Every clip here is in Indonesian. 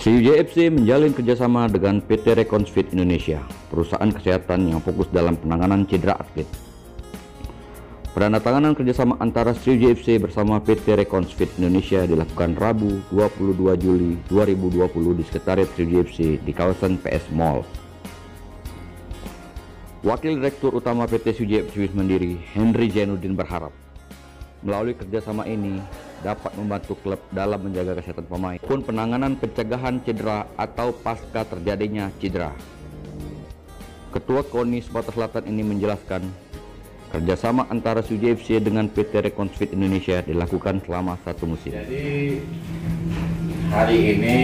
CUJFC menjalin kerjasama dengan PT Reconsfit Indonesia, perusahaan kesehatan yang fokus dalam penanganan cedera atlet. Penandatanganan kerjasama antara CUJFC bersama PT Reconsfit Indonesia dilakukan Rabu 22 Juli 2020 di Sekretariat CUJFC di kawasan PS Mall. Wakil Direktur Utama PT CUJFC Wisma Mandiri, Henry Jainuddin berharap melalui kerjasama ini dapat membantu klub dalam menjaga kesehatan pemain pun penanganan pencegahan cedera atau pasca terjadinya cedera. Ketua KONI Sumatera Selatan ini menjelaskan kerjasama antara SUJFC dengan PT Reconfit Indonesia dilakukan selama satu musim. Jadi hari ini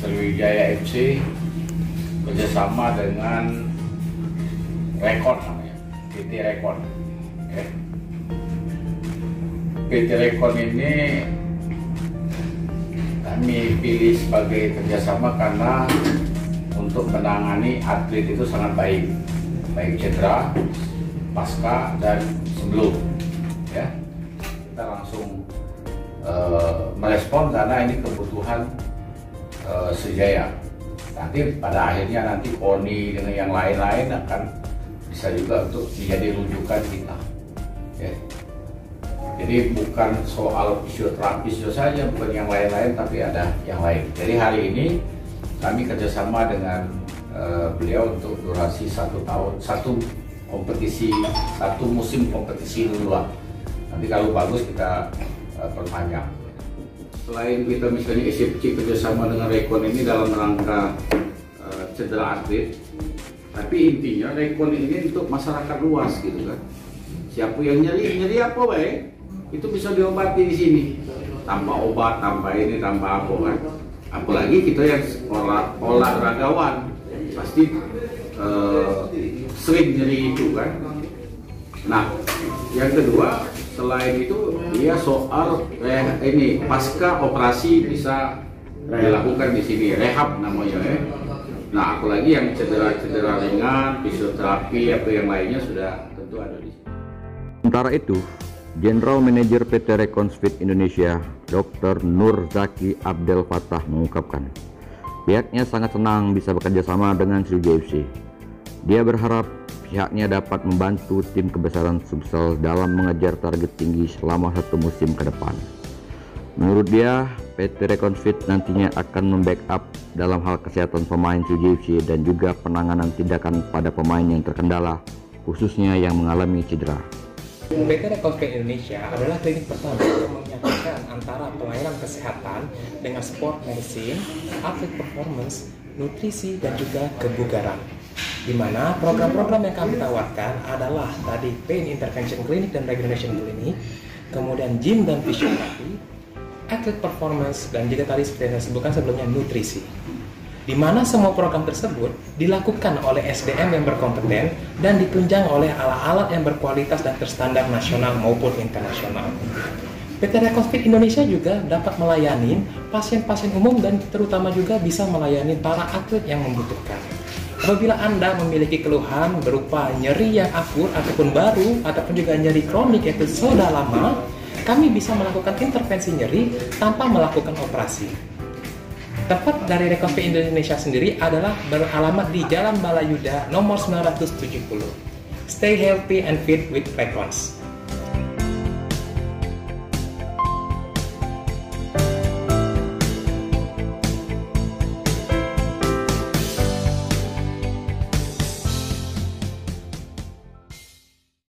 Sriwijaya FC kerjasama dengan Rekon namanya, PT Rekon. Ya. PT Rekon ini kami pilih sebagai kerjasama karena untuk menangani atlet itu sangat baik, baik cedera, pasca dan sebelum. Ya, kita langsung uh, merespon karena ini kebutuhan uh, Sejaya. Nanti pada akhirnya nanti Poni dengan yang lain-lain akan bisa juga untuk menjadi rujukan kita. Jadi bukan soal fisioterapi saja, bukan yang lain-lain, tapi ada yang lain. Jadi hari ini kami kerjasama dengan uh, beliau untuk durasi satu tahun, satu kompetisi, satu musim kompetisi dulu. Nanti kalau bagus kita uh, perpanjang. Selain kita misalnya SFC kerjasama dengan Rekon ini dalam rangka uh, cedera atlet, tapi intinya Rekon ini untuk masyarakat luas gitu kan. Siapa yang nyeri, nyeri apa baik? Itu bisa diobati di sini tanpa obat, tanpa ini, tanpa apa kan. Apalagi kita yang olah olahragawan pasti uh, sering nyeri itu kan. Nah, yang kedua selain itu dia soal eh, ini pasca operasi bisa dilakukan di sini rehab namanya ya. Nah, apalagi yang cedera-cedera ringan, fisioterapi atau yang lainnya sudah tentu ada di sini. Sementara itu, General Manager PT Reconsfit Indonesia, Dr. Nur Zaki Abdel Fatah mengungkapkan, pihaknya sangat senang bisa bekerja sama dengan Sriwijaya. Dia berharap pihaknya dapat membantu tim kebesaran Subsel dalam mengejar target tinggi selama satu musim ke depan. Menurut dia, PT Reconsfit nantinya akan membackup dalam hal kesehatan pemain Sriwijaya FC dan juga penanganan tindakan pada pemain yang terkendala, khususnya yang mengalami cedera. PT Rekonstruksi Indonesia adalah klinik pertama yang menyatukan antara pelayanan kesehatan dengan sport medicine, atlet performance, nutrisi, dan juga kebugaran. Di mana program-program yang kami tawarkan adalah tadi pain intervention clinic dan regeneration clinic, kemudian gym dan fisioterapi, atlet performance, dan juga tadi seperti yang saya sebutkan sebelumnya nutrisi di mana semua program tersebut dilakukan oleh SDM yang berkompeten dan ditunjang oleh alat-alat yang berkualitas dan terstandar nasional maupun internasional. PT Rekonfit Indonesia juga dapat melayani pasien-pasien umum dan terutama juga bisa melayani para atlet yang membutuhkan. Apabila Anda memiliki keluhan berupa nyeri yang akur ataupun baru ataupun juga nyeri kronik yaitu sudah lama, kami bisa melakukan intervensi nyeri tanpa melakukan operasi. Tempat dari Rekonfi Indonesia sendiri adalah beralamat di Jalan Balayuda nomor 970. Stay healthy and fit with Recons.